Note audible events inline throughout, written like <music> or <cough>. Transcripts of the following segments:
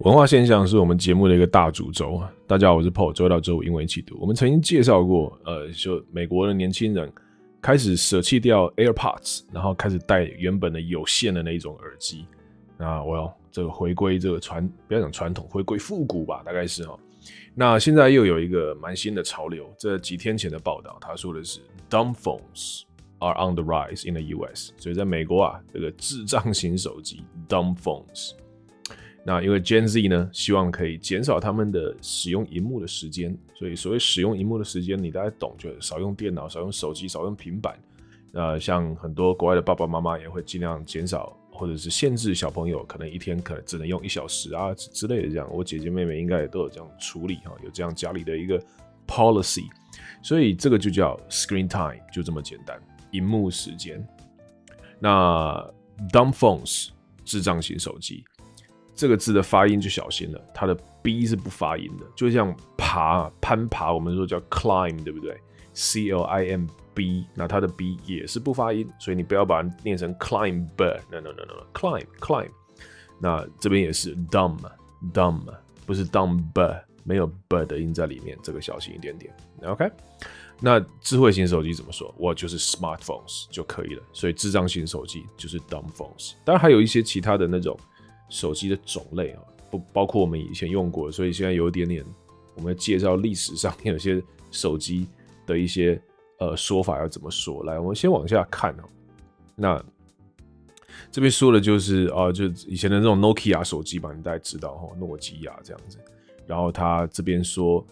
文化现象是我们节目的一个大主轴啊！大家好，我是 Paul，周一到周五英文一起读。我们曾经介绍过，呃，就美国的年轻人开始舍弃掉 AirPods，然后开始戴原本的有线的那一种耳机。那我要这个回归这个传，不要讲传统，回归复古吧，大概是哈。那现在又有一个蛮新的潮流，这几天前的报道，他说的是 Dumb phones are on the rise in the U.S.，所以在美国啊，这个智障型手机 Dumb phones。那因为 Gen Z 呢，希望可以减少他们的使用荧幕的时间，所以所谓使用荧幕的时间，你大概懂，就是少用电脑、少用手机、少用平板。呃，像很多国外的爸爸妈妈也会尽量减少或者是限制小朋友，可能一天可能只能用一小时啊之类的这样。我姐姐妹妹应该也都有这样处理哈，有这样家里的一个 policy，所以这个就叫 screen time，就这么简单，荧幕时间。那 dumb phones 智障型手机。这个字的发音就小心了，它的 b 是不发音的，就像爬、攀爬，我们说叫 climb，对不对？c l i m b，那它的 b 也是不发音，所以你不要把它念成 climb b，no no no no，climb，climb。那这边也是 dumb，dumb，不是 dumb，没有 b 的音在里面，这个小心一点点。OK，那智慧型手机怎么说？我就是 smartphones 就可以了，所以智障型手机就是 dumb phones。当然还有一些其他的那种。手机的种类啊，不包括我们以前用过，所以现在有一点点，我们介绍历史上有些手机的一些呃说法要怎么说。来，我们先往下看哦。那这边说的就是啊，就以前的那种 Nokia 手机吧，你大概知道哈，诺基亚这样子。然后他这边说，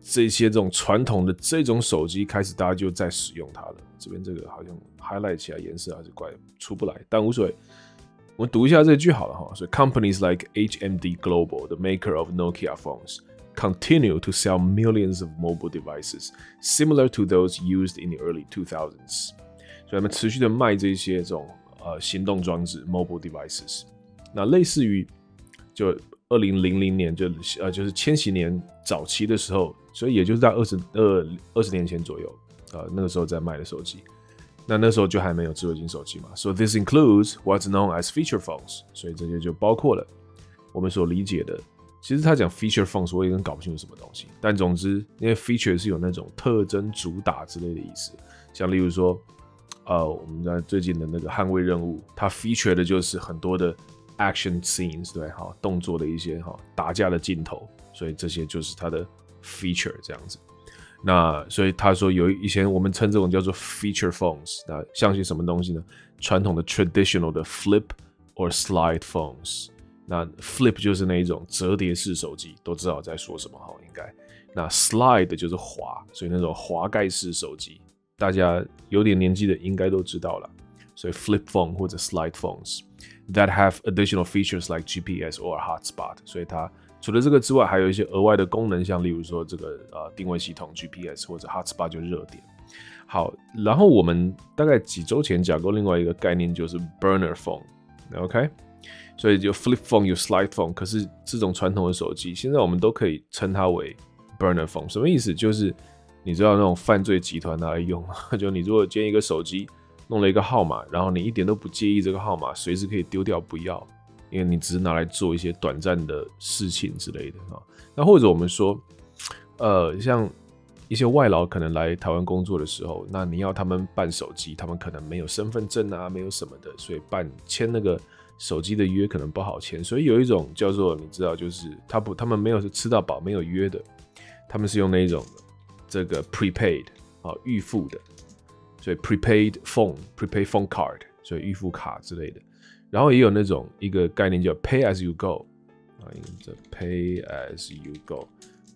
这些这种传统的这种手机开始大家就在使用它了。这边这个好像 highlight 起来颜色还是怪出不来，但无所谓。我们读一下这句好了哈。所以，companies like HMD Global, the maker of Nokia phones, continue to sell millions of mobile devices similar to those used in the early 2000s。所以，他们持续的卖这些这种呃行动装置 mobile devices。那类似于就二零零零年就呃就是千禧年早期的时候，所以也就是在二十二二十年前左右，呃那个时候在卖的手机。 那那时候就还没有智慧型手机嘛，so this includes what's known as feature phones，所以这些就包括了我们所理解的。其实他讲 feature phones，我有点搞不清楚什么东西。但总之，因为 feature 是有那种特征、主打之类的意思，像例如说，呃，我们在最近的那个捍卫任务，它 feature 的就是很多的 action scenes，对，哈，动作的一些哈打架的镜头，所以这些就是它的 feature 这样子。那所以他说有以前我们称这种叫做 feature phones，那像些什么东西呢？传统的 traditional 的 flip or slide phones，那 flip 就是那一种折叠式手机，都知道在说什么哈，应该。那 slide 就是滑，所以那种滑盖式手机，大家有点年纪的应该都知道了。所以 flip phone 或者 slide phones that have additional features like GPS or hotspot，所以它。除了这个之外，还有一些额外的功能，像例如说这个呃定位系统 GPS 或者 Hotspot 就热点。好，然后我们大概几周前讲过另外一个概念，就是 Burner Phone，OK？所以就 Flip Phone 有 Slide Phone，可是这种传统的手机，现在我们都可以称它为 Burner Phone。什么意思？就是你知道那种犯罪集团拿来用，<laughs> 就你如果接一个手机，弄了一个号码，然后你一点都不介意这个号码，随时可以丢掉不要。因为你只是拿来做一些短暂的事情之类的啊，那或者我们说，呃，像一些外劳可能来台湾工作的时候，那你要他们办手机，他们可能没有身份证啊，没有什么的，所以办签那个手机的约可能不好签，所以有一种叫做你知道，就是他不，他们没有是吃到饱没有约的，他们是用那一种这个 prepaid 啊预付的，所以 prepaid phone，prepaid phone card，所以预付卡之类的。然后也有那种一个概念叫 pay as you go 啊，这 pay as you go，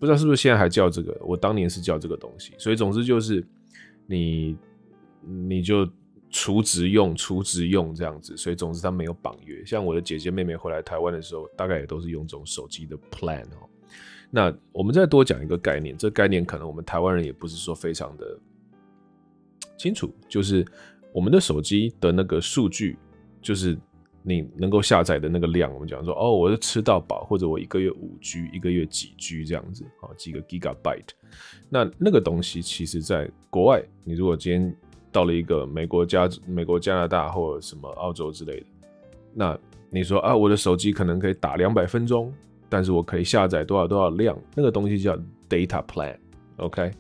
不知道是不是现在还叫这个？我当年是叫这个东西。所以总之就是你你就储值用，储值用这样子。所以总之它没有绑约。像我的姐姐妹妹回来台湾的时候，大概也都是用这种手机的 plan 哦。那我们再多讲一个概念，这概念可能我们台湾人也不是说非常的清楚，就是我们的手机的那个数据就是。你能够下载的那个量，我们讲说哦，我是吃到饱，或者我一个月五 G，一个月几 G 这样子啊，几个 Gigabyte。那那个东西，其实在国外，你如果今天到了一个美国加美国加拿大或者什么澳洲之类的，那你说啊，我的手机可能可以打两百分钟，但是我可以下载多少多少量，那个东西叫 data plan，OK？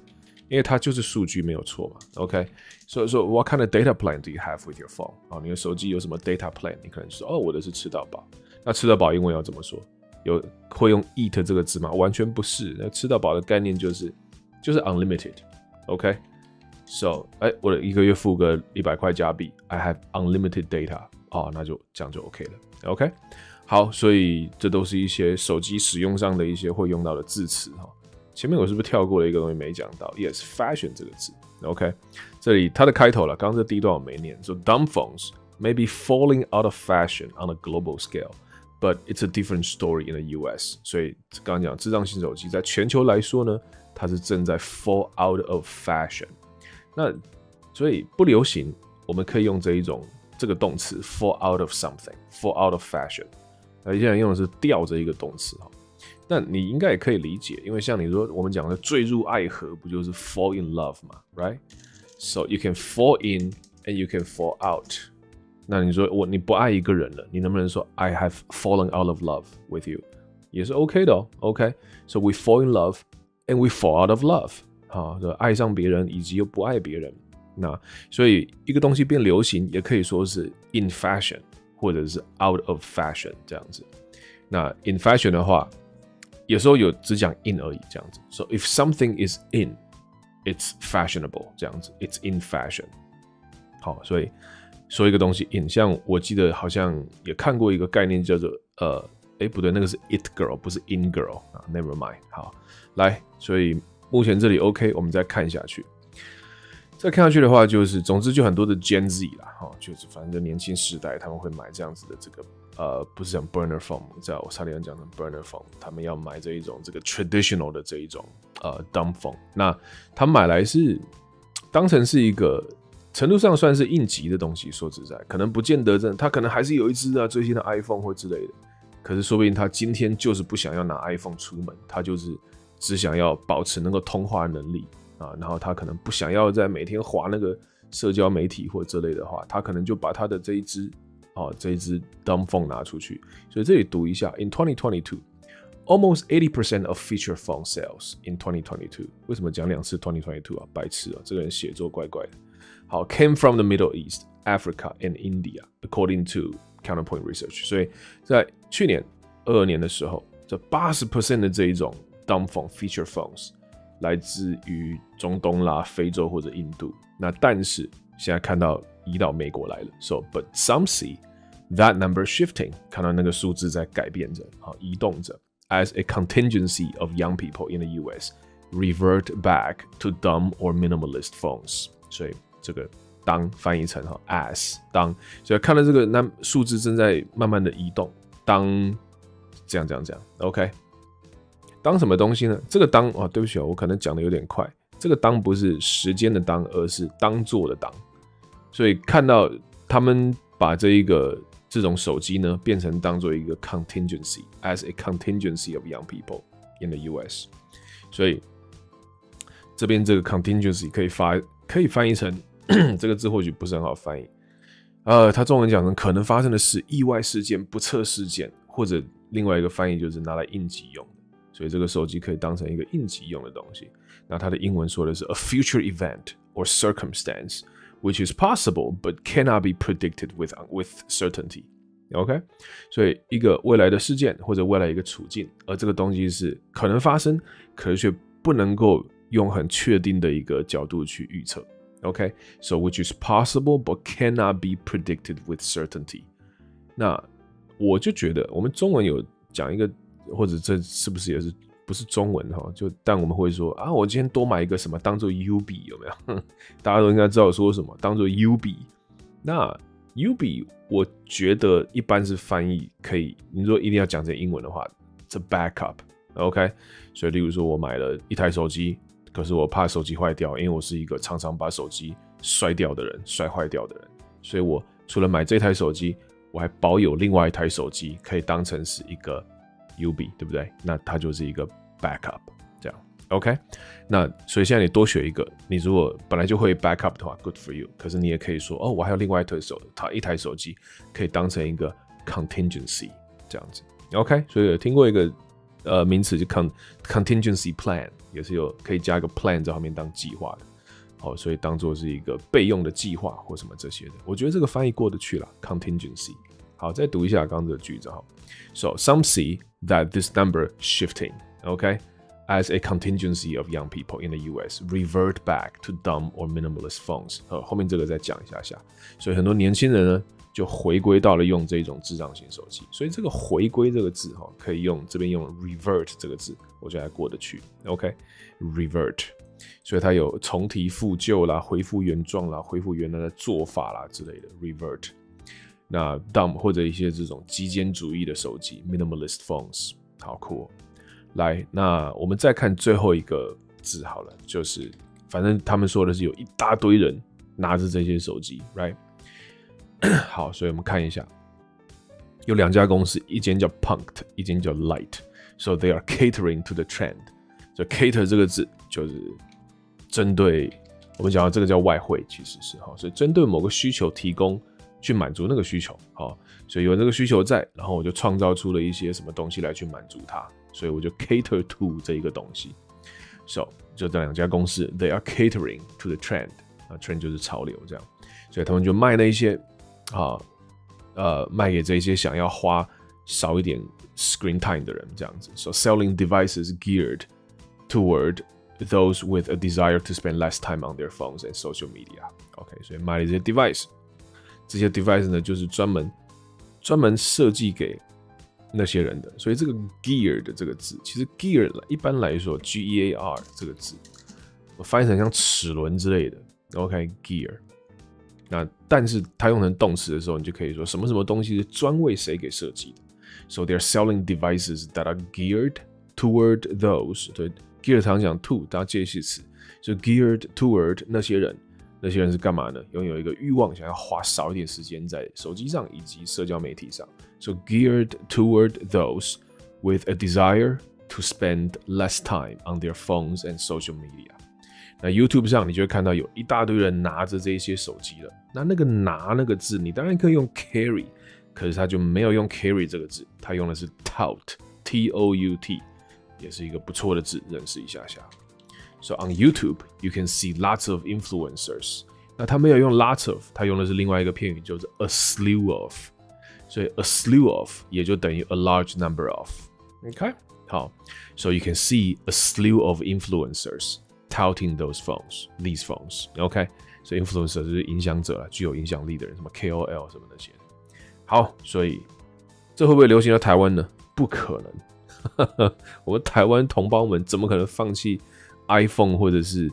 因为它就是数据没有错嘛，OK？所以说，What kind of data plan do you have with your phone？啊，你的手机有什么 data plan？你可能说，哦，我的是吃到饱。那吃到饱英文要怎么说？有会用 eat 这个字吗？完全不是。那吃到饱的概念就是就是 unlimited，OK？So，哎，我的一个月付个一百块加币，I have unlimited data，哦，那就这样就 OK 了，OK？好，所以这都是一些手机使用上的一些会用到的字词哈。前面我是不是跳过了一个东西没讲到？Yes，fashion 这个字，OK？这里它的开头了，刚刚这第一段我没念。So dumb phones may be falling out of fashion on a global scale, but it's a different story in the U.S. 所以刚刚讲智障型手机在全球来说呢，它是正在 fall out of fashion。那所以不流行，我们可以用这一种这个动词 fall out of something，fall out of fashion。那现在用的是掉这一个动词哈，那你应该也可以理解，因为像你说我们讲的坠入爱河，不就是 fall in love 嘛，right？So you can fall in and you can fall out。那你说我你不爱一个人了，你能不能说 I have fallen out of love with you？也是 OK 的哦，OK？So we fall in love and we fall out of love。好，就爱上别人以及又不爱别人。那所以一个东西变流行，也可以说是 in fashion。或者是 out of fashion 这样子。那 in fashion 的话， 有时候有只讲 in 而已这样子。So if something is in, it's fashionable 这样子，it's in fashion。好，所以说一个东西 in，像我记得好像也看过一个概念叫做呃，哎不对，那个是 it girl，不是 in girl 啊，never mind。好，来，所以目前这里 OK，我们再看下去。再看下去的话，就是总之就很多的 Gen Z 啦，哈，就是反正年轻时代他们会买这样子的这个呃，不是讲 burner phone，在我差点讲成 burner phone，他们要买这一种这个 traditional 的这一种呃 dumb phone。那他买来是当成是一个程度上算是应急的东西，说实在，可能不见得真，他可能还是有一只啊最新的 iPhone 或之类的，可是说不定他今天就是不想要拿 iPhone 出门，他就是只想要保持能够通话能力。啊，然后他可能不想要在每天划那个社交媒体或之类的话，他可能就把他的这一支，哦，这一支 dumb phone 拿出去。所以这里读一下：In 2022, almost 80% of feature phone sales in 2022。为什么讲两次 2022啊？白痴啊！这个人写作怪怪的。好，came from the Middle East, Africa and India, according to Counterpoint Research。所以在去年二二年的时候，这八十 percent 的这一种 dumb phone feature phones。来自于中东啦、非洲或者印度。那但是现在看到移到美国来了，so but some see that number shifting，看到那个数字在改变着，好移动着，as a contingency of young people in the U.S. revert back to dumb or minimalist phones。所以这个当翻译成哈 as 当，所以看到这个那数字正在慢慢的移动，当这样这样这样，OK。当什么东西呢？这个当啊，对不起啊，我可能讲的有点快。这个当不是时间的当，而是当做的当。所以看到他们把这一个这种手机呢，变成当做一个 contingency，as a contingency of young people in the U.S. 所以这边这个 contingency 可以发可以翻译成 <coughs> 这个字，或许不是很好翻译。呃，它中文讲成可能发生的事、意外事件、不测事件，或者另外一个翻译就是拿来应急用的。所以这个手机可以当成一个应急用的东西。那它的英文说的是 a future event or circumstance which is possible but cannot be predicted with with certainty。OK，所以一个未来的事件或者未来一个处境，而这个东西是可能发生，可是却不能够用很确定的一个角度去预测。OK，so、okay? which is possible but cannot be predicted with certainty。那我就觉得我们中文有讲一个。或者这是不是也是 不是中文哈？就但我们会说啊，我今天多买一个什么当做 UB 有没有？<laughs> 大家都应该知道说什么当做 UB。那 UB 我觉得一般是翻译可以，你说一定要讲成英文的话，这 backup，OK？所以例如说我买了一台手机，可是我怕手机坏掉，因为我是一个常常把手机摔掉的人，摔坏掉的人，所以我除了买这台手机，我还保有另外一台手机，可以当成是一个。U B 对不对？那它就是一个 backup，这样 OK。那所以现在你多学一个，你如果本来就会 backup 的话，good for you。可是你也可以说，哦，我还有另外一台手，它一台手机可以当成一个 contingency 这样子 OK。所以有听过一个呃名词，就 con contingency plan 也是有可以加一个 plan 在后面当计划的。好，所以当做是一个备用的计划或什么这些的，我觉得这个翻译过得去了。contingency。好，再读一下刚刚这个句子哈。So some see that this number shifting, okay, as a contingency of young people in the U.S. revert back to dumb or minimalist phones。呃，后面这个再讲一下下。所以很多年轻人呢，就回归到了用这种智障型手机。所以这个“回归”这个字哈，可以用这边用 “revert” 这个字，我觉得还过得去。OK，revert。所以它有重提复旧啦、恢复原状啦、恢复原来的做法啦之类的，revert。那 dumb 或者一些这种极简主义的手机，minimalist phones，好酷。来，那我们再看最后一个字好了，就是反正他们说的是有一大堆人拿着这些手机，right？<coughs> 好，所以我们看一下，有两家公司，一间叫 Punked，一间叫 Light，so they are catering to the trend。就 cater 这个字就是。针对我们讲到这个叫外汇，其实是哈，所以针对某个需求提供去满足那个需求，好，所以有那个需求在，然后我就创造出了一些什么东西来去满足它，所以我就 cater to 这一个东西。So 就这两家公司，they are catering to the trend，啊，trend 就是潮流这样，所以他们就卖那些啊，呃，卖给这些想要花少一点 screen time 的人这样子。So selling devices geared toward those with a desire to spend less time on their phones and social media. OK，所以买了这些 device，这些 device 呢就是专门专门设计给 那些人的。所以这个 gear 的这个字，其实 gear 一般来说 G E A R 这个字，我翻译成像齿轮之类的。OK，gear。那但是它用成动词的时候，你就可以说什么什么东西是专为谁给设计的。So they're selling devices that are geared toward those 对 Gear 常讲 to 当介系词，就 geared toward 那些人，那些人是干嘛呢？拥有一个欲望，想要花少一点时间在手机上以及社交媒体上。So geared toward those with a desire to spend less time on their phones and social media。那 YouTube 上你就会看到有一大堆人拿着这些手机了。那那个拿那个字，你当然可以用 carry，可是他就没有用 carry 这个字，他用的是 tout，t o u t。也是一个不错的字，认识一下下。So on YouTube, you can see lots of influencers。那他没有用 lots of，他用的是另外一个片语，就是 a slew of。 所以 a slew of 也就等于 a large number of。OK，好，So you can see a slew of influencers touting those phones, these phones。OK，所以 influencer 就是影响者了，具有影响力的人，什么 KOL 什么那些。好，所以这会不会流行到台湾呢？不可能。我们台湾同胞们怎么可能放弃 iPhone 或者是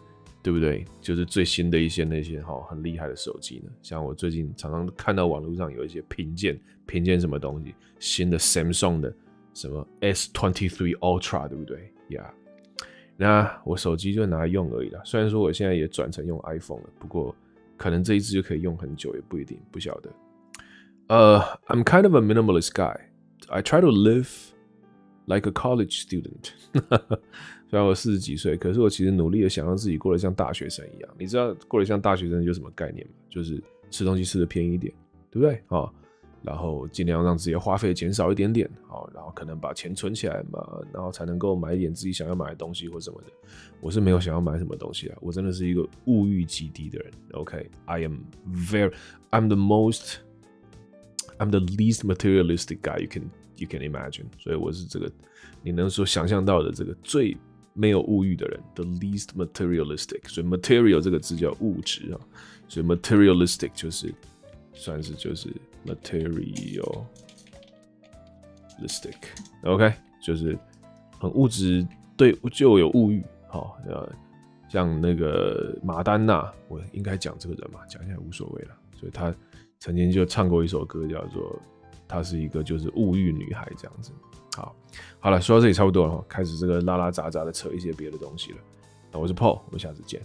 对不对？就是最新的一些那些哈很厉害的手机呢？像我最近常常看到网络上有一些评鉴，评鉴什么东西，新的 Samsung 的什么 S23 Ultra，对不对呀？那我手机就拿来用而已啦。虽然说我现在也转成用 iPhone 了，不过可能这一支就可以用很久，也不一定，不晓得。呃，I'm kind of a minimalist guy. I try to live. Like a college student，<laughs> 虽然我四十几岁，可是我其实努力的想让自己过得像大学生一样。你知道过得像大学生有什么概念吗？就是吃东西吃的便宜一点，对不对啊？然后尽量让自己的花费减少一点点，好，然后可能把钱存起来嘛，然后才能够买一点自己想要买的东西或什么的。我是没有想要买什么东西啊，我真的是一个物欲极低的人。OK，I am very，I'm the most，I'm the least materialistic guy you can。You can imagine，所以我是这个你能说想象到的这个最没有物欲的人，the least materialistic。所以 material 这个字叫物质啊，所以 materialistic 就是算是就是 materialistic，OK，就是很物质，对，就有物欲。好，呃，像那个马丹娜，我应该讲这个人嘛，讲一下无所谓了。所以他曾经就唱过一首歌，叫做。她是一个就是物欲女孩这样子，好，好了，说到这里差不多了，开始这个拉拉杂杂的扯一些别的东西了。那我是 Paul，我们下次见。